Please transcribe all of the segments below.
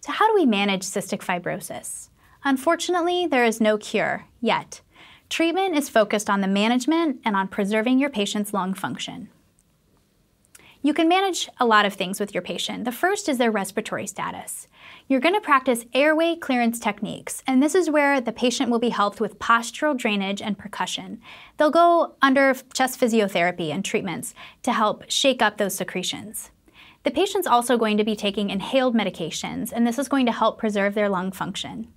So how do we manage cystic fibrosis? Unfortunately, there is no cure yet. Treatment is focused on the management and on preserving your patient's lung function. You can manage a lot of things with your patient. The first is their respiratory status. You're going to practice airway clearance techniques, and this is where the patient will be helped with postural drainage and percussion. They'll go under chest physiotherapy and treatments to help shake up those secretions. The patient's also going to be taking inhaled medications, and this is going to help preserve their lung function.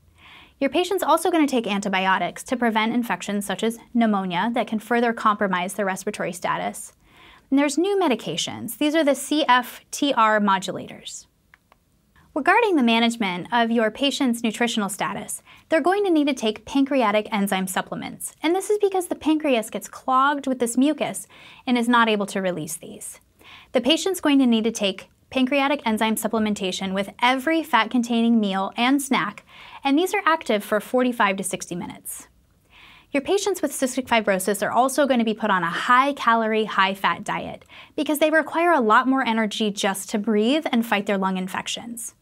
Your patient's also going to take antibiotics to prevent infections such as pneumonia that can further compromise their respiratory status. And there's new medications. These are the CFTR modulators. Regarding the management of your patient's nutritional status, they're going to need to take pancreatic enzyme supplements. And this is because the pancreas gets clogged with this mucus and is not able to release these. The patient's going to need to take pancreatic enzyme supplementation with every fat-containing meal and snack, and these are active for 45 to 60 minutes. Your patients with cystic fibrosis are also going to be put on a high-calorie, high-fat diet because they require a lot more energy just to breathe and fight their lung infections.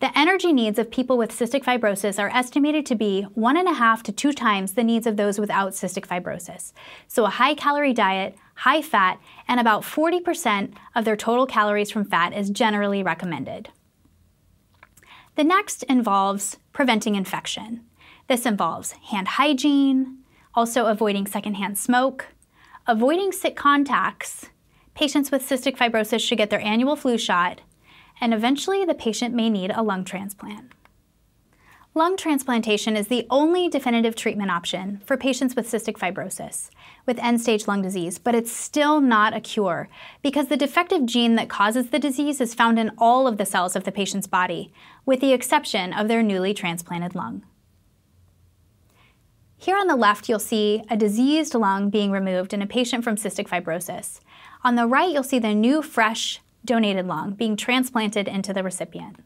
The energy needs of people with cystic fibrosis are estimated to be one and a half to two times the needs of those without cystic fibrosis. So a high calorie diet, high fat, and about 40% of their total calories from fat is generally recommended. The next involves preventing infection. This involves hand hygiene, also avoiding secondhand smoke, avoiding sick contacts. Patients with cystic fibrosis should get their annual flu shot, and eventually the patient may need a lung transplant. Lung transplantation is the only definitive treatment option for patients with cystic fibrosis with end-stage lung disease, but it's still not a cure because the defective gene that causes the disease is found in all of the cells of the patient's body, with the exception of their newly transplanted lung. Here on the left, you'll see a diseased lung being removed in a patient from cystic fibrosis. On the right, you'll see the new, fresh, donated lung being transplanted into the recipient.